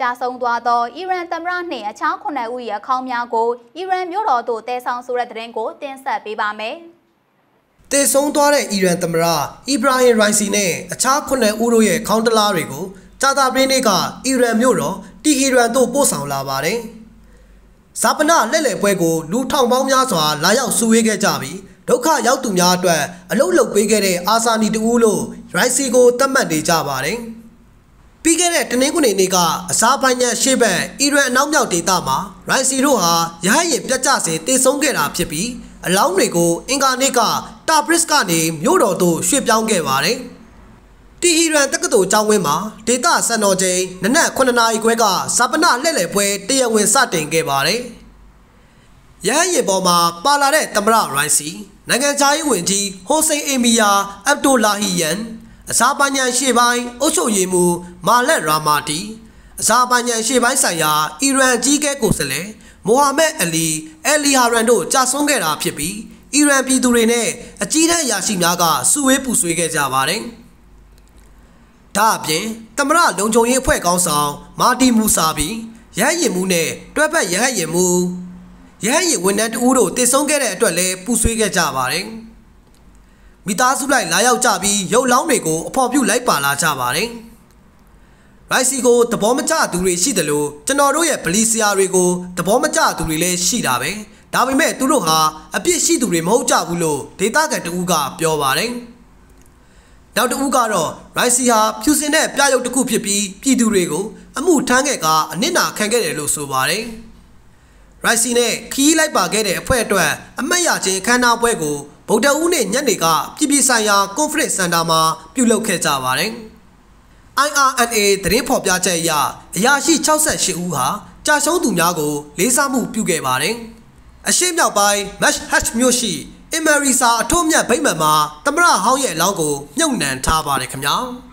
ကြာဆုံးသွားသောအီရန်သမ္မတနှင့်အခြား9ဦး၏အခေါင်းများကိုအီရန်မြို့တော်သို့တည်ဆောင်ဆိုတဲ့သတင်းကိုတင်ဆက်ပေးပါမယ်။တည်ဆုံသွားတဲ့အီရန်သမ္မတအီဘရာဟင်ရိုင်စီနဲ့အခြား9ဦးတို့ရဲ့ခေါင်းတလားတွေကိုကြာတာပင်းနေ့ကအီရန်မြို့တော်တီဟီရန်သို့ပို့ဆောင်လာပါတယ်။ဇာပနာလက်လည်ပွဲကိုလူထောင်ပေါင်းများစွာလာရောက်စုဝေးခဲ့ကြပြီးဒုက္ခရောက်သူများအတွက်အလုတ်လုတ်ပေးခဲ့တဲ့အာဆာနီတူလို့ရိုင်စီကိုသတ်မှတ်နေကြပါတယ်။ ပြီးခဲ့တဲ့တနင်္ဂနွေနေ့ကအစားပိုင်းညရှေ့ဘက်အီရန်အနောက်မြောက်ဒေသမှာရိုင်စီတို့ဟာရဟရင်ပြတ်ကျစေတည်ဆုံးခဲ့တာဖြစ်ပြီးအလောင်းတွေကိုအင်ကာနေ့ကတာဘရစ်ကနေမြို့တော်သို့ရွှေ့ပြောင်းခဲ့ပါတယ်။တီဟီရန်တက္ကသိုလ်ကျောင်းဝင်းမှာဒေသစံတော်ချိန်နနက်9နာရီခွဲကဇာပနလှည့်လည်ပွဲတရားဝင်စတင်ခဲ့ပါတယ်။ရဟရင်ပေါ်မှာပါလာတဲ့သမရရိုင်စီနိုင်ငံခြားရေးဝန်ကြီးဟိုစိန်အီမီယာအဗ်ဒိုလာဟီယန် အစာပညာရှေ့ပိုင်းအုပ်ချုပ်ရေးမှူးမာလက်ရာမာတီအစာပညာရှေ့ပိုင်းဆိုင်ရာအီရန်ကြီးကဲကိုယ်စားလှယ်မိုဟာမက်အလီအယ်လီဟာရန်တို့ကြာဆုံးခဲ့တာဖြစ်ပြီးအီရန်ပြည်သူတွေနဲ့အကြီးတန်းအရာရှိများကစုဝေးပူဆွေးခဲ့ကြပါတယ်။ဒါအပြင်တမရလုံခြုံရေးအဖွဲ့ကောင်းဆောင်မာတီမူဆာဘီရဟရင်မှုနဲ့တွဲဖက်ရဟရင်မှုရဟရင်ဝန်ထမ်းတဦးတို့တည်ဆုံခဲ့တဲ့အတွက်လည်းပူဆွေးခဲ့ကြပါတယ်။ မိသားစုလိုက်လာရောက်ကြပြီးရုပ်လောင်းတွေကိုအဖော်ပြုလိုက်ပါလာကြပါတယ်။ရိုက်စီကိုသဘောမကျသူတွေရှိတယ်လို့ကျွန်တော်တို့ရဲ့ဗလီဆရာတွေကိုသဘောမကျသူတွေလည်းရှိတာပဲ။ဒါပေမဲ့သူတို့ဟာအပြစ်ရှိသူတွေမဟုတ်ကြဘူးလို့ဒေတာကန်တဦးကပြောပါတယ်။နောက်တဦးကတော့ရိုက်စီဟာဖြူစင်တဲ့ပြရုပ်တစ်ခုဖြစ်ပြီးပြည်သူတွေကိုအမှုထမ်းခဲ့ကအနစ်နာခံခဲ့တယ်လို့ဆိုပါတယ်။ရိုက်စီနဲ့ခီးလိုက်ပါခဲ့တဲ့အဖွဲ့အတွက်အမတ်ရခြင်းခမ်းနားပွဲကို ဗုဒ္ဓဦးနဲ့ညနေကပြည်ပြည်ဆိုင်ရာ conference center မှာပြုလုပ်ခဲ့ကြပါတယ်။ IRNA သတင်းဖော်ပြချက်အရအရာရှိ68ဦးဟာကြာရှုံးသူများကို လေးစားမှုပြုခဲ့ပါတယ်။အရှိမြောက်ပိုင်း Mesh Hatch မြို့ရှိ Emerisa အထွတ်မြတ်ဗိမ္မာန်မှာသမရဟောင်းရဲ့အလောင်းကိုမြုပ်နှံထားပါတယ်ခင်ဗျာ။